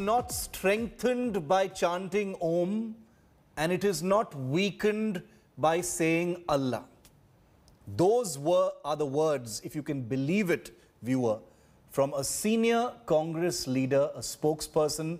not strengthened by chanting Om and it is not weakened by saying Allah. Those were, are the words, if you can believe it, viewer, from a senior Congress leader, a spokesperson,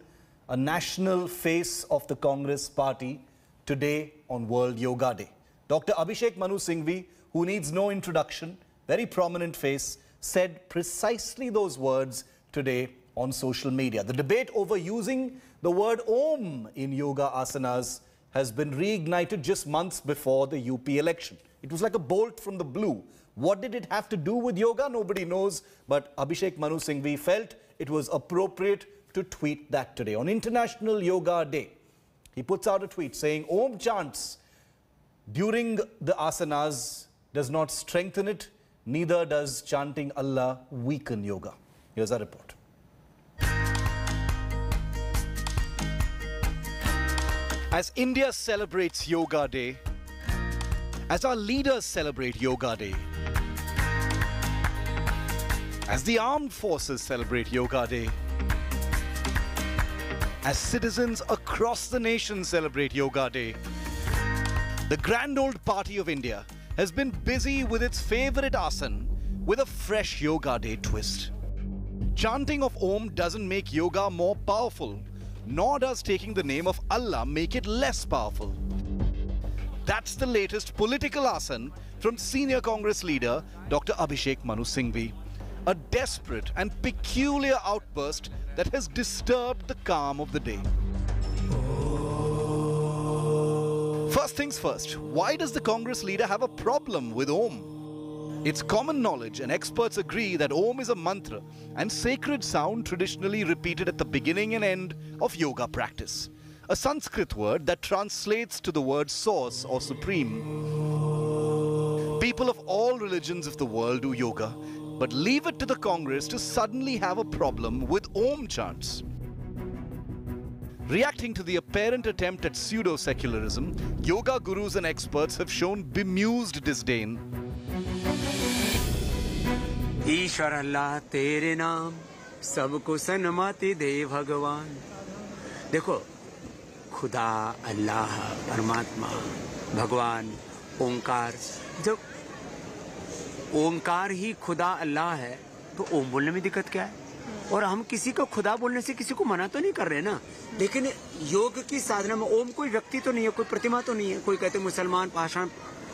a national face of the Congress party today on World Yoga Day. Dr. Abhishek Manu Singhvi, who needs no introduction, very prominent face, said precisely those words today on social media. The debate over using the word Om in yoga asanas has been reignited just months before the UP election. It was like a bolt from the blue. What did it have to do with yoga? Nobody knows. But Abhishek Manu Singhvi felt it was appropriate to tweet that today. On International Yoga Day, he puts out a tweet saying, Om chants during the asanas does not strengthen it, neither does chanting Allah weaken yoga. Here's our report. As India celebrates Yoga Day, as our leaders celebrate Yoga Day, as the armed forces celebrate Yoga Day, as citizens across the nation celebrate Yoga Day, the Grand Old Party of India has been busy with its favorite asan with a fresh Yoga Day twist. Chanting of Om doesn't make yoga more powerful, nor does taking the name of Allah make it less powerful. That's the latest political asan from senior Congress leader Dr. Abhishek Manu Singhvi. A desperate and peculiar outburst that has disturbed the calm of the day. First things first, why does the Congress leader have a problem with Om? It's common knowledge and experts agree that Om is a mantra and sacred sound traditionally repeated at the beginning and end of yoga practice. A Sanskrit word that translates to the word source or supreme. People of all religions of the world do yoga, but leave it to the Congress to suddenly have a problem with Om chants. Reacting to the apparent attempt at pseudo secularism, yoga gurus and experts have shown bemused disdain ईश्वर अल्लाह, तेरे नाम सबको सन्मति दे भगवान। देखो, खुदा, अल्लाह, परमात्मा, भगवान, ओंकार, जब ओंकार ही खुदा, अल्लाह है तो ओम बोलने में दिक्कत क्या है? और हम किसी को खुदा बोलने से किसी को मना तो नहीं कर रहे ना? लेकिन योग की साधना में ओम कोई व्यक्ति तो नहीं है, कोई प्रतिमा तो नहीं है, कोई कहते मुसलमान, पाषाण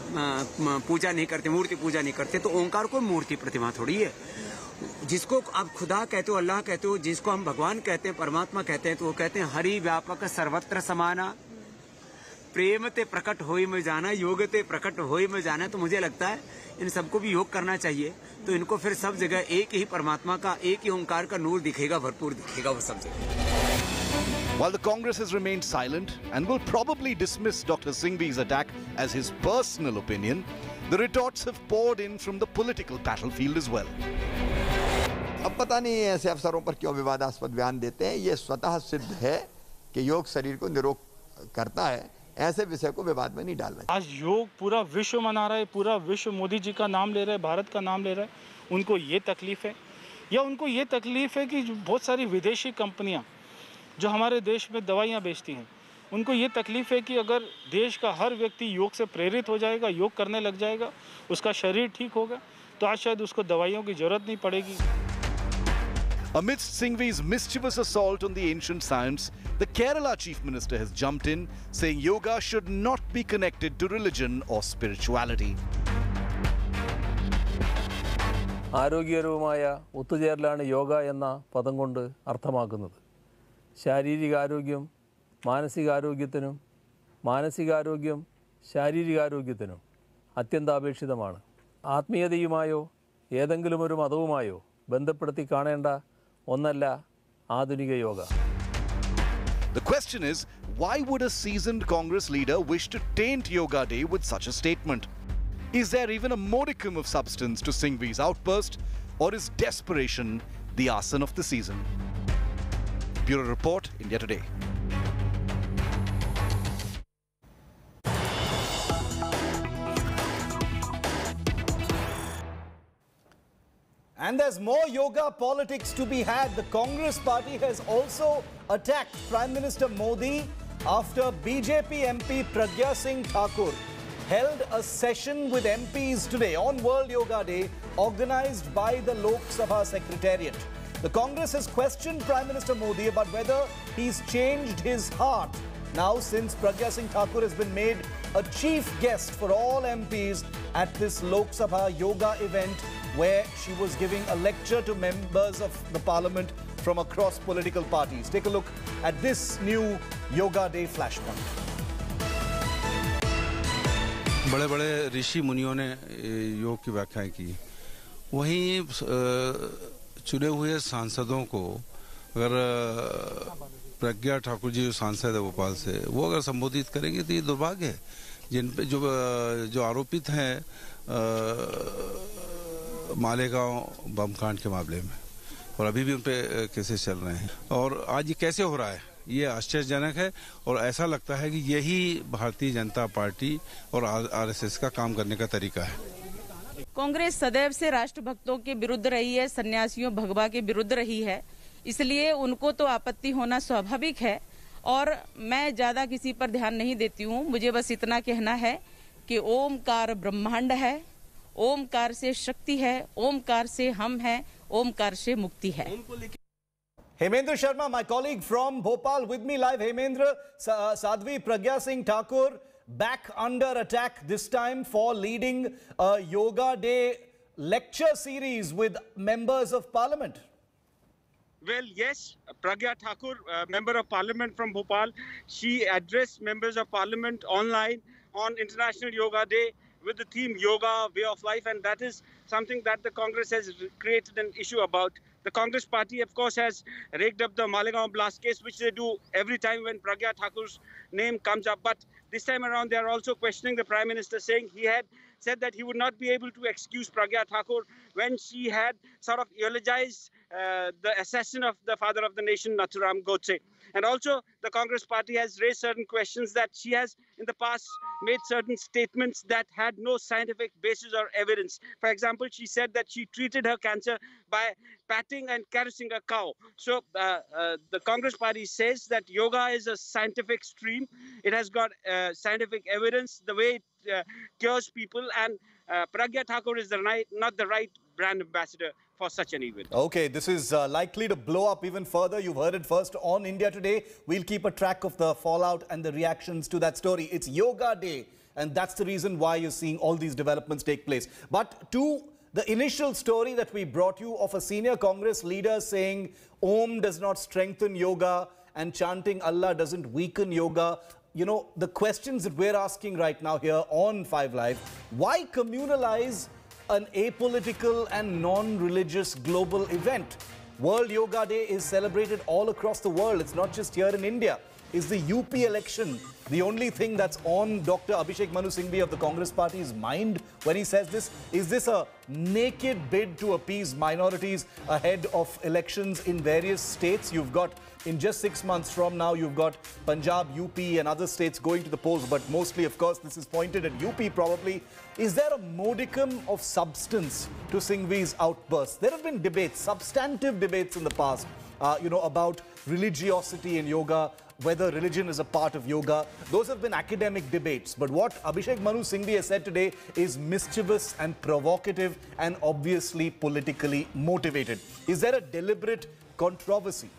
पूजा नहीं करते, मूर्ति पूजा नहीं करते तो ओंकार कोई मूर्ति प्रतिमा थोड़ी है। जिसको आप खुदा कहते हो, अल्लाह कहते हो, जिसको हम भगवान कहते हैं, परमात्मा कहते हैं तो वो कहते हैं, हरि व्यापक सर्वत्र समाना। प्रेम ते प्रकट हो में जाना, योग ते प्रकट हो में जाना। तो मुझे लगता है, इन सबको भी योग करना चाहिए। तो इनको फिर सब जगह एक ही परमात्मा का, एक ही ओंकार का नूर दिखेगा, भरपूर दिखेगा वो सब जगह। While the Congress has remained silent and will probably dismiss Dr. Singhvi's attack as his personal opinion, the retorts have poured in from the political battlefield as well. अब पता नहीं ऐसे अवसरों पर क्यों विवादास्पद बयान देते हैं ये स्वतः सिद्ध है कि योग शरीर को निरोग करता है ऐसे विषय को विवाद में नहीं डालना आज योग पूरा विश्व मना रहा है पूरा विश्व मोदी जी का नाम ले रहा है भारत का नाम ले रहा है उनको ये तकलीफ़ है या उनको ये तकलीफ़ है कि बहुत सारी विदेशी कंपनियाँ जो हमारे देश में दवाइयाँ बेचती हैं उनको ये तकलीफ़ है कि अगर देश का हर व्यक्ति योग से प्रेरित हो जाएगा योग करने लग जाएगा उसका शरीर ठीक होगा तो आज शायद उसको दवाइयों की जरूरत नहीं पड़ेगी Amidst Singhvi's mischievous assault on the ancient science, the Kerala Chief Minister has jumped in, saying yoga should not be connected to religion or spirituality. ആരോഗ്യകരവുമായ ഒത്തുചേരലാണ് yoga എന്ന പദം കൊണ്ട് അർത്ഥമാക്കുന്നത് ശാരീരികാരോഗ്യം മാനസികാരോഗ്യത്തിനും മാനസികാരോഗ്യം ശാരീരികാരോഗ്യത്തിനും അത്യന്താപേക്ഷിതമാണ് ആത്മീയതയുമായോ ഏതെങ്കിലും ഒരു മതവുമായോ ബന്ധപ്പെടുത്തി കാണേണ്ട ഒന്നല്ല ആധുനിക yoga The question is, why would a seasoned Congress leader wish to taint Yoga Day with such a statement? Is there even a modicum of substance to Singhvi's outburst, or is desperation the arson of the season? Bureau Report, India Today. And there's more yoga politics to be had. The Congress party has also attacked Prime Minister Modi after BJP MP Pragya Singh Thakur held a session with MPs today on World Yoga Day organized by the Lok Sabha Secretariat. The Congress has questioned Prime Minister Modi about whether he's changed his heart now since Pragya Singh Thakur has been made a chief guest for all MPs at this Lok Sabha yoga event where she was giving a lecture to members of the parliament from across political parties. Take a look at this new Yoga Day flashpoint. बड़े बड़े ऋषि मुनियों ने ए, योग की व्याख्याएं की वहीं अ, चुने हुए सांसदों को अगर प्रज्ञा ठाकुर जी जो सांसद है भोपाल से वो अगर संबोधित करेंगे तो ये दुर्भाग्य है। जिन पे जो जो आरोपित हैं मालेगांव बम कांड के मामले में और अभी भी उन पे अ, केसेस चल रहे हैं। और आज ये कैसे हो रहा है ये आश्चर्यजनक है और ऐसा लगता है कि यही भारतीय जनता पार्टी और आरएसएस का काम करने का तरीका है। कांग्रेस सदैव से राष्ट्रभक्तों के विरुद्ध रही है सन्यासियों भगवा के विरुद्ध रही है इसलिए उनको तो आपत्ति होना स्वाभाविक है और मैं ज़्यादा किसी पर ध्यान नहीं देती हूँ मुझे बस इतना कहना है कि ओमकार ब्रह्मांड है ओमकार से शक्ति है ओमकार से हम हैं ओमकार से मुक्ति है Sharma, my colleague from Bhopal, with me live. Hemendra, Sa- Sadhvi Pragya Singh Thakur back under attack this time for leading a Yoga Day lecture series with members of parliament. Well, yes, Pragya Thakur, uh, member of parliament from Bhopal, she addressed members of parliament online on International Yoga Day with the theme Yoga, Way of Life, and that is something that the Congress has created an issue about. The Congress party, of course, has raked up the Malegaon blast case, which they do every time when Pragya Thakur's name comes up. But this time around, they are also questioning the Prime Minister, saying he had said that he would not be able to excuse Pragya Thakur when she had sort of eulogized uh, the assassin of the father of the nation, Nathuram Godse. And also, the Congress party has raised certain questions that she has in the past made certain statements that had no scientific basis or evidence. For example, she said that she treated her cancer by patting and caressing a cow. So, uh, uh, the Congress party says that yoga is a scientific stream, it has got uh, scientific evidence, the way it uh, cures people, and uh, Pragya Thakur is the right, not the right brand ambassador for such an event. Okay, this is uh, likely to blow up even further. You've heard it first on India Today. We'll keep a track of the fallout and the reactions to that story. It's Yoga Day, and that's the reason why you're seeing all these developments take place. But to the initial story that we brought you of a senior Congress leader saying Om does not strengthen yoga and chanting Allah doesn't weaken yoga. You know, the questions that we're asking right now here on Five Live, why communalize an apolitical and non-religious global event. World Yoga Day is celebrated all across the world. It's not just here in India. Is the UP election the only thing that's on Dr. Abhishek Manu Singhvi of the Congress Party's mind when he says this? Is this a naked bid to appease minorities ahead of elections in various states? You've got, in just six months from now, you've got Punjab, UP and other states going to the polls, but mostly, of course, this is pointed at UP probably. Is there a modicum of substance to Singhvi's outburst? There have been debates, substantive debates in the past, uh, you know, about religiosity in yoga, whether religion is a part of yoga. Those have been academic debates. But what Abhishek Manu Singhvi has said today is mischievous and provocative and obviously politically motivated. Is there a deliberate controversy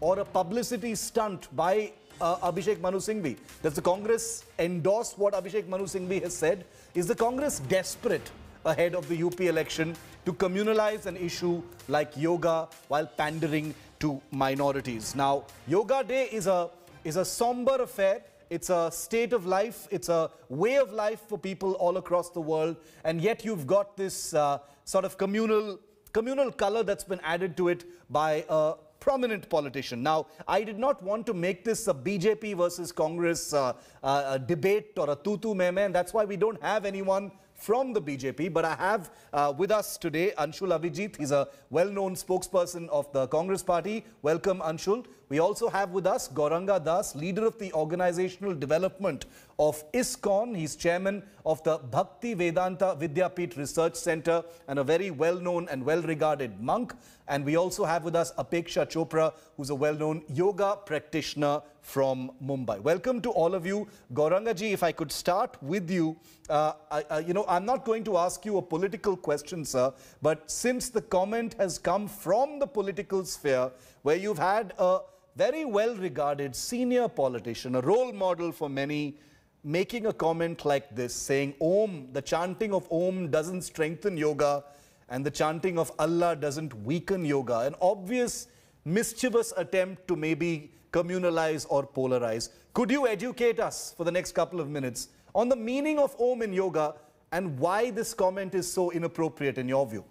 or a publicity stunt by uh, Abhishek Manu Singhvi? Does the Congress endorse what Abhishek Manu Singhvi has said? Is the Congress desperate ahead of the UP election to communalize an issue like yoga while pandering to minorities? Now, Yoga Day is a, is a somber affair. It's a state of life. It's a way of life for people all across the world. And yet you've got this uh, sort of communal, communal color that's been added to it by a prominent politician. Now, I did not want to make this a BJP versus Congress uh, uh, a debate or a tutu meme, and that's why we don't have anyone from the BJP. But I have uh, with us today Anshul Avijit. He's a well-known spokesperson of the Congress party. Welcome, Anshul. We also have with us Gauranga Das, leader of the organizational development of ISKCON. He's chairman of the Bhakti Vedanta Vidyapit Research Center and a very well-known and well-regarded monk. And we also have with us Apeksha Chopra, who's a well-known yoga practitioner from Mumbai. Welcome to all of you. Gaurangaji, if I could start with you, uh, I, you know, I'm not going to ask you a political question, sir, but since the comment has come from the political sphere, where you've had a very well-regarded senior politician, a role model for many, making a comment like this, saying Om, the chanting of Om doesn't strengthen yoga, and the chanting of Allah doesn't weaken yoga. An obvious mischievous attempt to maybe communalize or polarize. Could you educate us for the next couple of minutes on the meaning of Om in yoga and why this comment is so inappropriate in your view?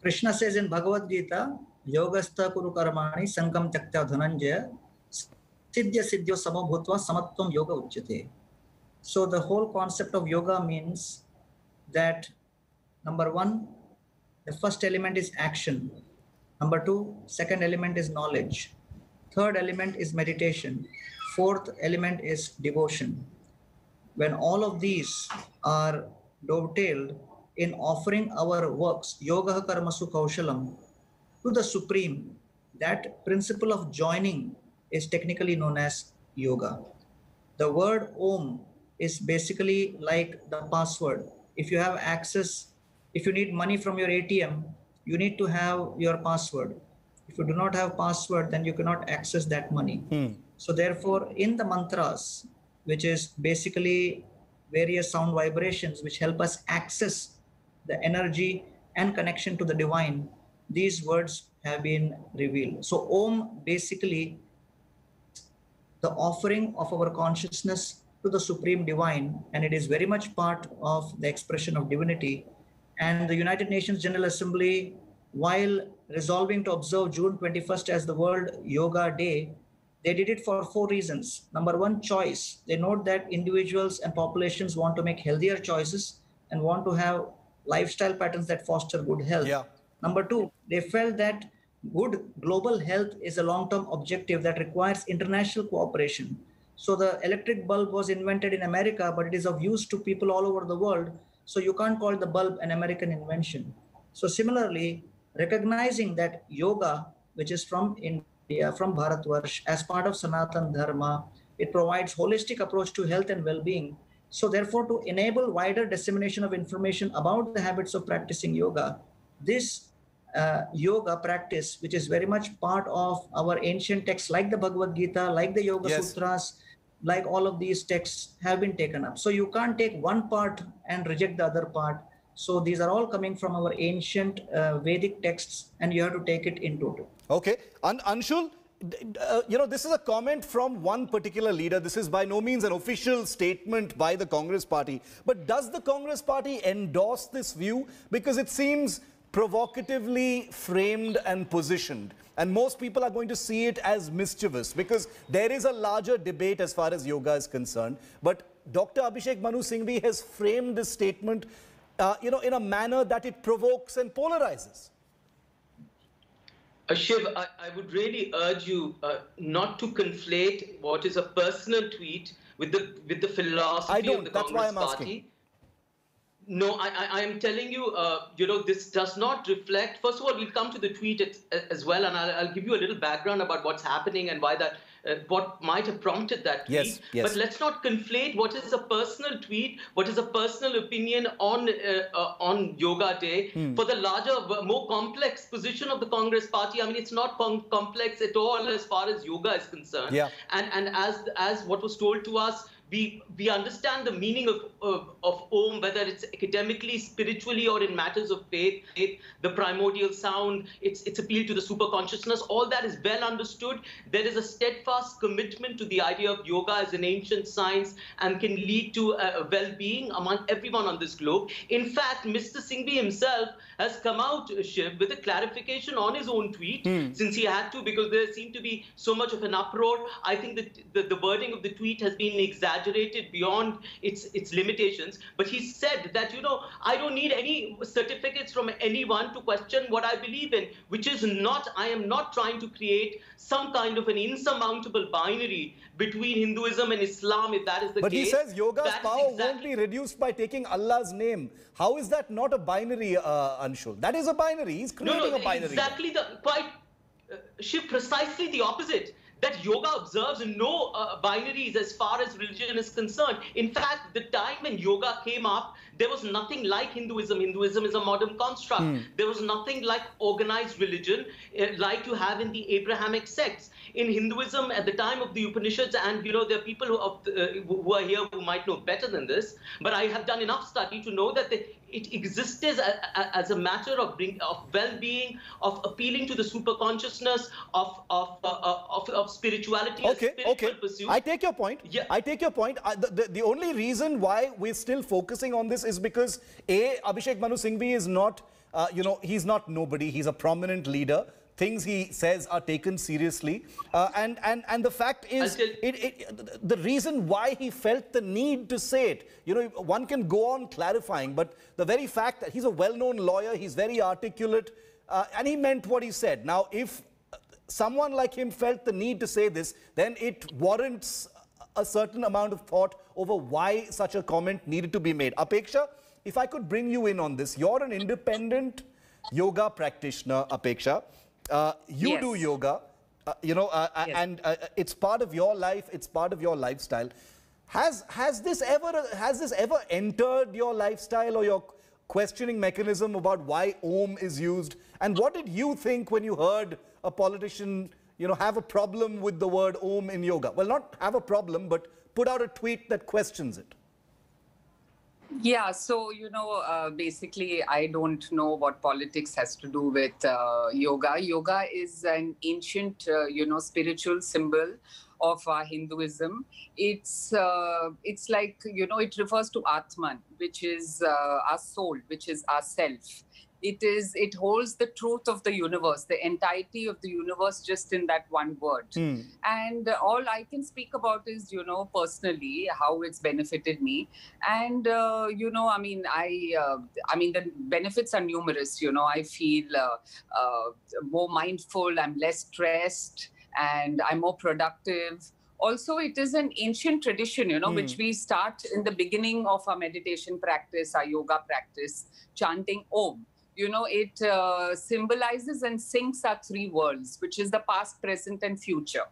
Krishna says in Bhagavad Gita, So the whole concept of yoga means that number one, the first element is action. Number two, second element is knowledge. Third element is meditation. Fourth element is devotion. When all of these are dovetailed in offering our works, yoga karma kaushalam, to the supreme, that principle of joining is technically known as yoga. The word Om is basically like the password. If you have access, if you need money from your ATM, you need to have your password. If you do not have password, then you cannot access that money. Hmm. So therefore, in the mantras, which is basically various sound vibrations which help us access the energy and connection to the divine, these words have been revealed. So Om basically the offering of our consciousness to the supreme divine and it is very much part of the expression of divinity and the united nations general assembly while resolving to observe june 21st as the world yoga day they did it for four reasons number one choice they note that individuals and populations want to make healthier choices and want to have lifestyle patterns that foster good health Yeah. Number two they felt that good global health is a long-term objective that requires international cooperation. So the electric bulb was invented in america but it is of use to people all over the world. So you can't call the bulb an american invention. So similarly recognizing that yoga which is from india from bharatvarsh as part of sanatan dharma it provides holistic approach to health and well-being. So therefore to enable wider dissemination of information about the habits of practicing yoga this uh, yoga practice, which is very much part of our ancient texts like the Bhagavad Gita, like the Yoga Yes. Sutras, like all of these texts have been taken up. So you can't take one part and reject the other part. So these are all coming from our ancient uh, Vedic texts, and you have to take it in total. Okay. An- Anshul, uh, you know, this is a comment from one particular leader. This is by no means an official statement by the Congress party. But does the Congress party endorse this view? Because it seems provocatively framed and positioned. And most people are going to see it as mischievous because there is a larger debate as far as yoga is concerned. But Dr. Abhishek Manu Singhvi has framed this statement, uh, you know, in a manner that it provokes and polarizes. Uh, Shiv, I, I would really urge you uh, not to conflate what is a personal tweet with the with the philosophy I of don't. the That's why Congress I'm asking. Party. No, I, I, I am telling you, uh, you know, this does not reflect. First of all, we'll come to the tweet as, as well, and I'll, I'll give you a little background about what's happening and why that, uh, what might have prompted that tweet. Yes, yes. But let's not conflate what is a personal tweet, what is a personal opinion on uh, uh, on Yoga Day Hmm. for the larger, more complex position of the Congress Party. I mean, it's not com- complex at all as far as yoga is concerned. Yeah. And and as as what was told to us, we we understand the meaning of of, of Om, whether it's academically, spiritually, or in matters of faith. faith the primordial sound, its its appeal to the super consciousness, all that is well understood. There is a steadfast commitment to the idea of yoga as an ancient science and can lead to well-being among everyone on this globe. In fact, Mr. Singhvi himself has come out, uh, Shiv, with a clarification on his own tweet, since he had to, because there seemed to be so much of an uproar. I think that the, the wording of the tweet has been exaggerated exaggerated beyond its its limitations. But he said that you know I don't need any certificates from anyone to question what I believe in, which is not I am not trying to create some kind of an insurmountable binary between Hinduism and Islam. If that is the But case, but he says yoga's power won't be reduced by taking Allah's name. How is that not a binary, uh, Anshul? That is a binary. He's No, creating no, a binary. exactly the quite uh, Shiv, precisely the opposite. That yoga observes no uh, binaries as far as religion is concerned. In fact, the time when yoga came up, there was nothing like Hinduism. Hinduism is a modern construct. There was nothing like organized religion uh, like you have in the Abrahamic sects. In Hinduism, at the time of the Upanishads, and you know, there are people who, the, uh, who are here who might know better than this, but I have done enough study to know that the, it existed as a, as a matter of bring, of well-being, of appealing to the super consciousness, of of uh, of, of spirituality. Okay, spiritual okay. pursuit. I take your point. Yeah. I take your point. I, the, the, the only reason why we're still focusing on this is because A, Abhishek Manu Singhvi is not, uh, you know, he's not nobody. He's a prominent leader. Things he says are taken seriously. Uh, and, and, and the fact is, it, it, the reason why he felt the need to say it, you know, one can go on clarifying, but the very fact that he's a well-known lawyer, he's very articulate, uh, and he meant what he said. Now, if someone like him felt the need to say this, then it warrants a certain amount of thought over why such a comment needed to be made. Apeksha, if I could bring you in on this, you're an independent yoga practitioner, Apeksha. Uh, you do yoga, uh, you know, uh, uh, Yes. and uh, it's part of your life, it's part of your lifestyle. Has, has, this ever, has this ever entered your lifestyle or your questioning mechanism about why Om is used? And what did you think when you heard a politician, you know, have a problem with the word Om in yoga? Well, not have a problem, but put out a tweet that questions it. Yeah, so you know, uh, basically, I don't know what politics has to do with uh, yoga. Yoga is an ancient, uh, you know, spiritual symbol of Hinduism. It's uh, it's like you know, it refers to Atman, which is uh, our soul, which is our self. It is it holds the truth of the universe, the entirety of the universe, just in that one word and uh, all i can speak about is you know personally how it's benefited me and uh, you know i mean i uh, i mean the benefits are numerous you know i feel uh, uh, more mindful i'm less stressed and i'm more productive. Also it is an ancient tradition you know which we start in the beginning of our meditation practice our yoga practice chanting om. You know it uh, symbolizes and syncs our three worlds which is the past present and future.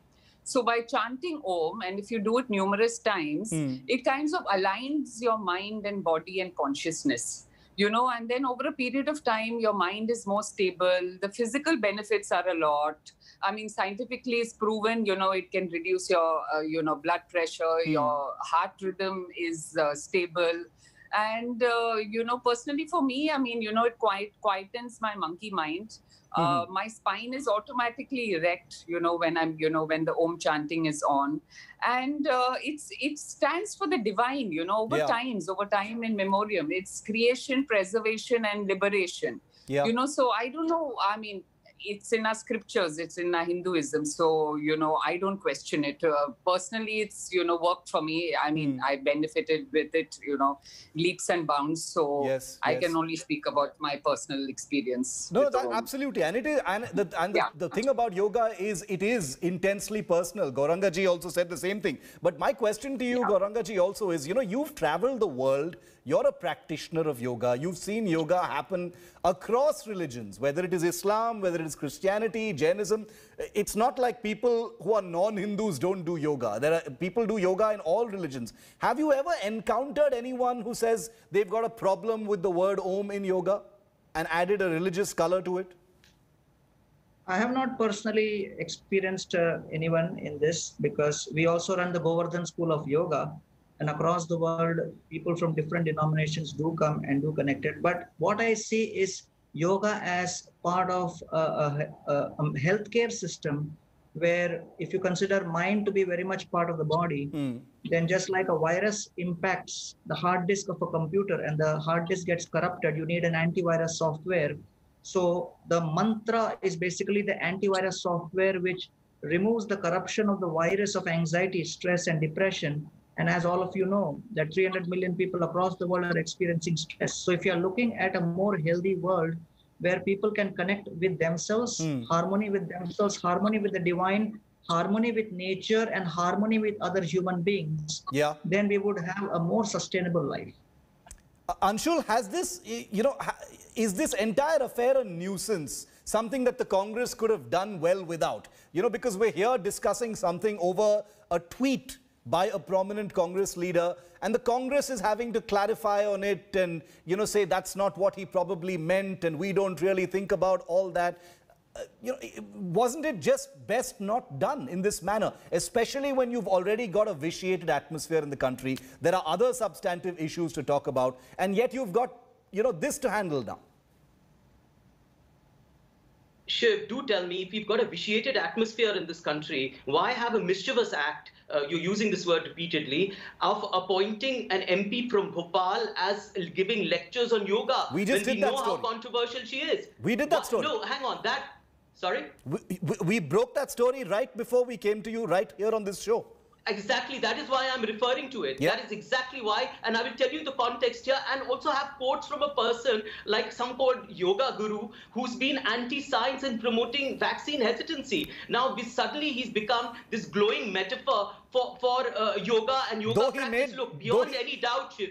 So by chanting om and if you do it numerous times it kind of aligns your mind and body and consciousness you know and then over a period of time your mind is more stable. The physical benefits are a lot. I mean scientifically it's proven you know it can reduce your uh, you know blood pressure. Your heart rhythm is uh, stable. And uh, you know personally for me i mean you know it quite quietens my monkey mind uh, my spine is automatically erect you know when i'm you know when the om chanting is on and uh, it's it stands for the divine you know over Yeah. times over time in memoriam it's creation preservation and liberation Yeah. you know so i don't know i mean it's in our scriptures it's in our hinduism so you know i don't question it uh, personally it's you know worked for me i mean Hmm. i benefited with it you know leaps and bounds so Yes, i yes. can only speak about my personal experience No, that, absolutely, and it is, and the and the, Yeah. the thing about yoga is it is intensely personal. Gauranga ji also said the same thing. But my question to you, Gauranga ji, also is, you know, you've traveled the world. You're a practitioner of yoga. You've seen yoga happen across religions, whether it is Islam, whether it is Christianity, Jainism. It's not like people who are non-Hindus don't do yoga. There are people do yoga in all religions. Have you ever encountered anyone who says they've got a problem with the word Om in yoga? and added a religious color to it? I have not personally experienced uh, anyone in this because we also run the Govardhan School of Yoga, and across the world, people from different denominations do come and do connect it. But what I see is yoga as part of a, a, a, a healthcare system where if you consider mind to be very much part of the body, hmm. then just like a virus impacts the hard disk of a computer and the hard disk gets corrupted, you need an antivirus software. So the mantra is basically the antivirus software which removes the corruption of the virus of anxiety, stress, and depression And as all of you know, that 300 million people across the world are experiencing stress. So if you are looking at a more healthy world where people can connect with themselves, Hmm. harmony with themselves, harmony with the divine, harmony with nature, and harmony with other human beings, Yeah. then we would have a more sustainable life. Uh, Anshul, has this, you know, is this entire affair a nuisance? Something that the Congress could have done well without? You know, because we're here discussing something over a tweet by a prominent Congress leader, and the Congress is having to clarify on it and, you know, say that's not what he probably meant, and we don't really think about all that. Uh, you know, wasn't it just best not done in this manner, especially when you've already got a vitiated atmosphere in the country? There are other substantive issues to talk about, and yet you've got, you know, this to handle now. Shiv, do tell me if we've got a vitiated atmosphere in this country, why have a mischievous act? Uh, you're using this word repeatedly of appointing an MP from Bhopal as giving lectures on yoga. We just when did we that know story. how controversial she is. We did that What- story. No, hang on. That sorry. We, we, we broke that story right before we came to you, right here on this show. Exactly. That is why I'm referring to it. Yeah. That is exactly why. And I will tell you the context here and also have quotes from a person like some called yoga guru who's been anti-science and promoting vaccine hesitancy. Now, we, suddenly he's become this glowing metaphor for, for uh, yoga and yoga Though practice. made- Look, beyond he- any doubt, Shiv,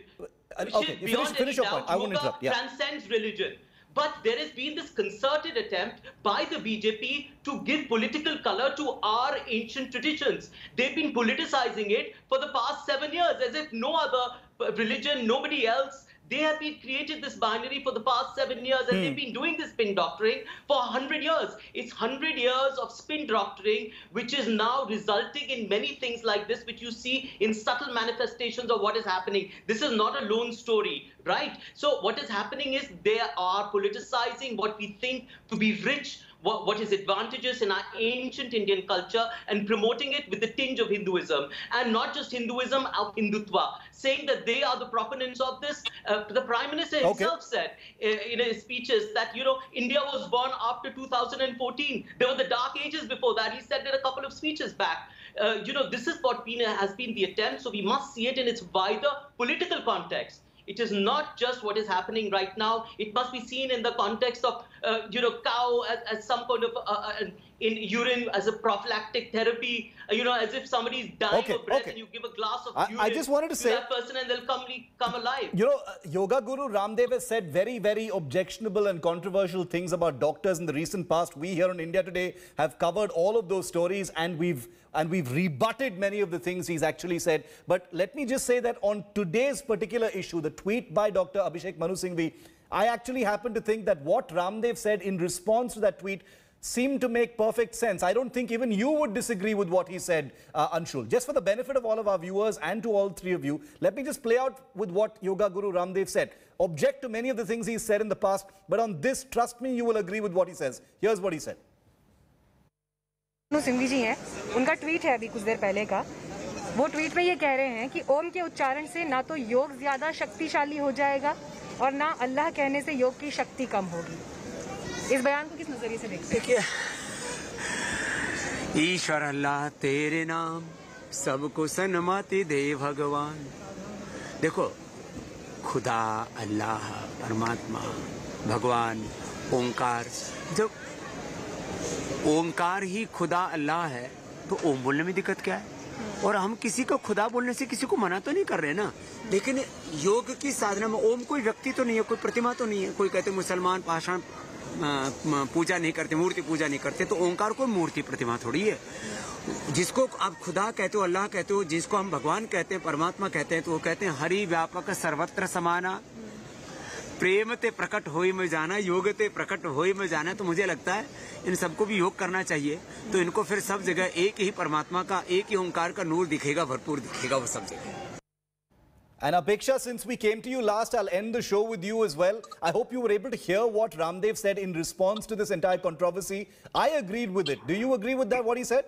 Uh, Shiv, okay, beyond finish- finish any your point. doubt, I won't yoga interrupt. Yeah. transcends religion. But there has been this concerted attempt by the BJP to give political color to our ancient traditions. They've been politicizing it for the past seven years as if no other religion, nobody else. They have been created this binary for the past seven years, and they've hmm. been doing this spin doctoring for hundred years. It's hundred years of spin doctoring, which is now resulting in many things like this, which you see in subtle manifestations of what is happening. This is not a lone story, right? So what is happening is they are politicizing what we think to be rich what, what is advantageous in our ancient Indian culture and promoting it with the tinge of Hinduism and not just Hinduism of Hindutva, saying that they are the proponents of this. Uh, the Prime Minister Okay. himself said uh, in his speeches that, you know, India was born after 2014. There were the dark ages before that. He said it a couple of speeches back. Uh, you know, this is what been, has been the attempt, so we must see it in its wider political context. It is not just what is happening right now. It must be seen in the context of, uh, you know, cow as, as some kind of, uh, uh, in urine as a prophylactic therapy, uh, you know, as if somebody is dying Okay, of breath okay. and you give a glass of I- I urine just wanted to say- that person and they'll come, come alive. You know, uh, Yoga Guru Ramdev has said very, very objectionable and controversial things about doctors in the recent past. We here on India Today have covered all of those stories and we've and we've rebutted many of the things he's actually said. But let me just say that on today's particular issue, the tweet by Dr. Abhishek Manu Singhvi, I actually happen to think that what Ramdev said in response to that tweet seemed to make perfect sense. I don't think even you would disagree with what he said, uh, Anshul. Just for the benefit of all of our viewers and to all three of you, let me just play out with what Yoga Guru Ramdev said. Object to many of the things he said in the past, but on this, trust me, you will agree with what he says. Here's what he said. Manu Singhvi ji हैं उनका tweet है अभी कुछ देर पहले का वो tweet में ये कह रहे हैं कि ओम के उच्चारण से ना तो योग ज्यादा शक्तिशाली हो जाएगा और ना अल्लाह कहने से योग की शक्ति कम होगी इस बयान को किस नज़रिए से देखते हैं? ईश्वर अल्लाह तेरे नाम सबको सन्मति दे भगवान। देखो खुदा अल्लाह परमात्मा भगवान ओंकार जब ओंकार ही खुदा अल्लाह है तो ओम बोलने में दिक्कत क्या है? और हम किसी को खुदा बोलने से किसी को मना तो नहीं कर रहे ना? लेकिन योग की साधना में ओम कोई व्यक्ति तो नहीं है कोई प्रतिमा तो नहीं है कोई कहते मुसलमान पाषाण पूजा नहीं करते, मूर्ति पूजा नहीं करते तो ओंकार कोई मूर्ति प्रतिमा थोड़ी है। जिसको आप खुदा कहते हो, अल्लाह कहते हो, जिसको हम भगवान कहते हैं, परमात्मा कहते हैं तो वो कहते हैं, हरि व्यापक सर्वत्र समाना। प्रेम ते प्रकट होई में जाना, योग ते प्रकट होई में जाना तो मुझे लगता है इन सबको भी योग करना चाहिए। तो इनको फिर सब जगह एक ही परमात्मा का, एक ही ओंकार का नूर दिखेगा, भरपूर दिखेगा वो सब जगह। And Apeksha, since we came to you last, I'll end the show with you as well. I hope you were able to hear what Ramdev said in response to this entire controversy. I agreed with it. Do you agree with that, what he said?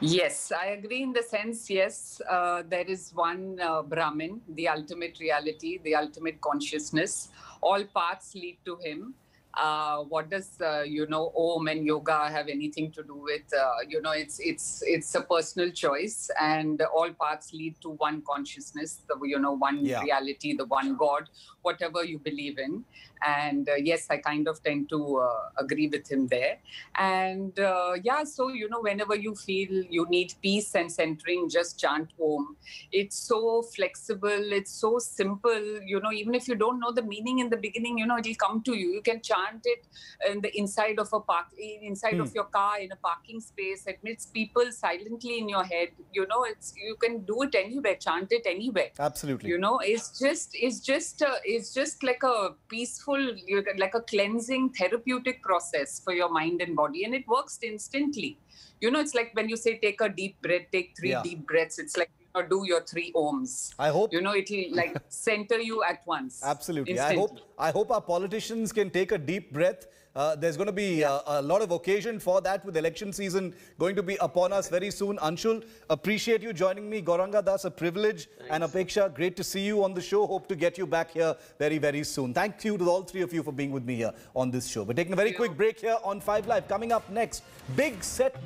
Yes, I agree in the sense, yes, uh, there is one uh, Brahman, the ultimate reality, the ultimate consciousness. All paths lead to him. Uh, what does uh, you know Om and yoga have anything to do with? Uh, you know, it's it's it's a personal choice, and all paths lead to one consciousness. The you know one Yeah. reality, the one God, whatever you believe in. And uh, yes, I kind of tend to uh, agree with him there. And uh, yeah, so you know, whenever you feel you need peace and centering, just chant Om. It's so flexible. It's so simple. You know, even if you don't know the meaning in the beginning, you know, it'll come to you. You can chant it in the inside of a park, inside of Hmm. your car, in a parking space, amidst people silently in your head. You know, it's you can do it anywhere, chant it anywhere Absolutely. you know it's just it's just uh, it's just like a peaceful like a cleansing therapeutic process for your mind and body and it works instantly you know it's like when you say take a deep breath take three Yeah. deep breaths it's like you know, do your three Oms I hope you know it'll like center you at once Absolutely. I hope I hope our politicians can take a deep breath. Uh, there's going to be uh, a lot of occasion for that with election season going to be upon us very soon. Anshul, appreciate you joining me. Gauranga Das, a privilege. And a Apeksha, great to see you on the show. Hope to get you back here very, very soon. Thank you to all three of you for being with me here on this show. We're taking a very quick break here on 5 Live. Coming up next, big set